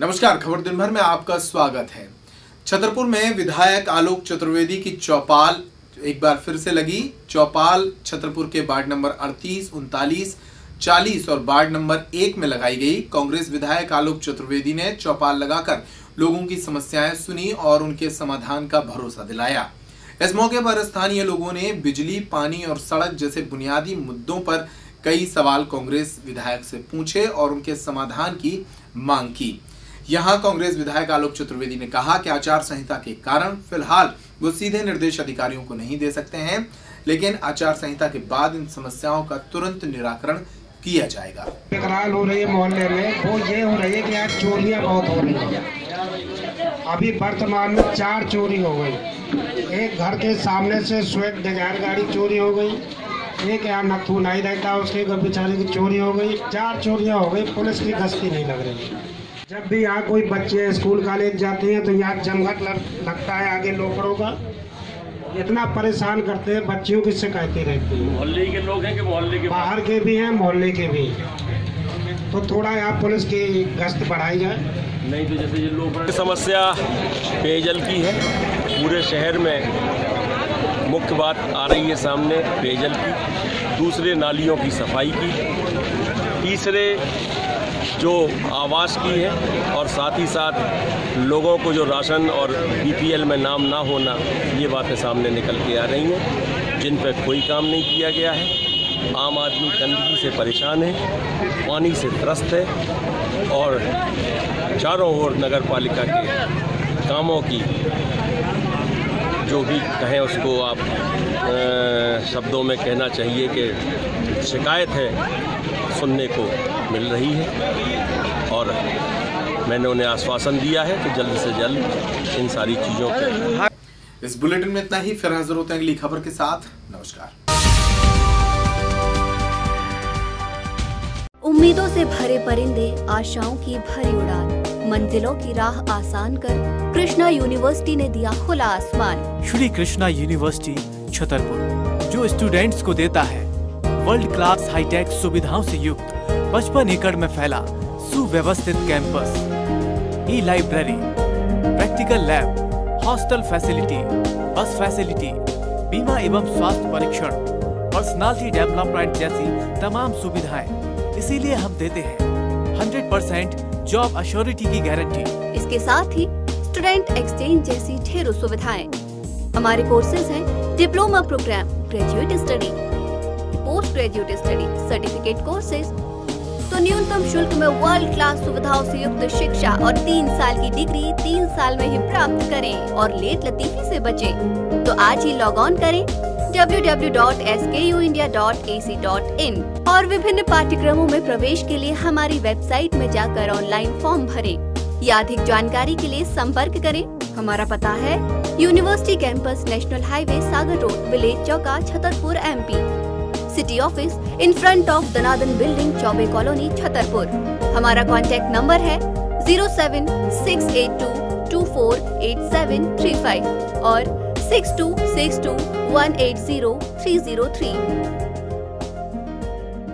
नमस्कार खबर दिन भर में आपका स्वागत है। छतरपुर में विधायक आलोक चतुर्वेदी की चौपाल एक बार फिर से लगी। चौपाल छतरपुर के वार्ड नंबर 38, उनतालीस चालीस और वार्ड नंबर एक में लगाई गई। कांग्रेस विधायक आलोक चतुर्वेदी ने चौपाल लगाकर लोगों की समस्याएँ सुनी और उनके समाधान का भरोसा दिलाया। इस मौके पर स्थानीय लोगों ने बिजली पानी और सड़क जैसे बुनियादी मुद्दों पर कई सवाल कांग्रेस विधायक से पूछे और उनके समाधान की मांग की। यहाँ कांग्रेस विधायक आलोक चतुर्वेदी ने कहा कि आचार संहिता के कारण फ़िलहाल वो सीधे निर्देश अधिकारियों को नहीं दे सकते हैं, लेकिन आचार संहिता के बाद इन समस्याओं का तुरंत निराकरण किया जाएगा। हो रही है मोहल्ले में। वो ये हो रही है कि आज चोरियाँ बहुत हो रही है। अभी वर्तमान में चार चोरी हो गई। एक घर के सामने से स्विफ्ट डिज़ायर गाड़ी चोरी हो गई। एक यहाँ नथू नहीं रहता, उसके घर बेचारे की चोरी हो गई। चार चोरियाँ हो गई। पुलिस की गश्ती नहीं लग रही। जब भी यहाँ कोई बच्चे स्कूल कॉलेज जाते हैं तो यहाँ जमघट लगता है आगे लोकड़ों का। इतना परेशान करते हैं बच्चियों की शिकायतें रहती हैं। मोहल्ले के लोग हैं कि मोहल्ले के बाहर के भी हैं मोहल्ले के भी तो थोड़ा यहाँ पुलिस की गश्त बढ़ाई जाए। नहीं तो जैसे ये लोग समस्या पेयजल की है। पूरे शहर में मुख्य बात आ रही है सामने पेयजल की। दूसरे नालियों की सफ़ाई की। तीसरे जो आवास की है और साथ ही साथ लोगों को जो राशन और बीपीएल में नाम ना होना, ये बातें सामने निकल के आ रही हैं, जिन पर कोई काम नहीं किया गया है। आम आदमी गंदगी से परेशान है, पानी से त्रस्त है और चारों ओर नगर पालिका के कामों की जो भी कहें उसको आप आ, शब्दों में कहना चाहिए कि शिकायत है सुनने को मिल रही है। और मैंने उन्हें आश्वासन दिया है कि जल्द से जल्द इन सारी चीज़ों के इस बुलेटिन में इतना ही फिर हाजिर होते हैं अगली खबर के साथ। नमस्कार। उम्मीदों से भरे परिंदे आशाओं की भरी उड़ान। मंजिलों की राह आसान कर कृष्णा यूनिवर्सिटी ने दिया खुला आसमान। श्री कृष्णा यूनिवर्सिटी, छतरपुर, जो स्टूडेंट्स को देता है। वर्ल्ड क्लास हाईटेक सुविधाओं से युक्त, पचपन एकड़ में फैला सुव्यवस्थित campus E library practical lab hostel facility bus facility बीमा एवं स्वास्थ्य परीक्षण पर्सनालिटी डेवलपमेंट जैसी तमाम सुविधाएँ इसीलिए हम देते हैं। 100 परसेंट जॉब अश्योरिटी की गारंटी इसके साथ ही स्टूडेंट एक्सचेंज जैसी ढेरों सुविधाएँ। हमारे कोर्सेज हैं diploma program graduate study post graduate study certificate courses तो न्यूनतम शुल्क में वर्ल्ड क्लास सुविधाओं से युक्त शिक्षा और तीन साल की डिग्री तीन साल में ही प्राप्त करें और लेट लतीफी से बचें। तो आज ही लॉग ऑन करें। www.skuindia.ac.in और विभिन्न पाठ्यक्रमों में प्रवेश के लिए हमारी वेबसाइट में जाकर ऑनलाइन फॉर्म भरें। या अधिक जानकारी के लिए संपर्क करें। हमारा पता है university campus national highway Sagar road village Chauka Chhatarpur MP city office in front of Danadan building Chaubey colony Chhatarpur हमारा कॉन्टैक्ट नंबर है zero seven six eight two two four eight seven three five और 6262180303.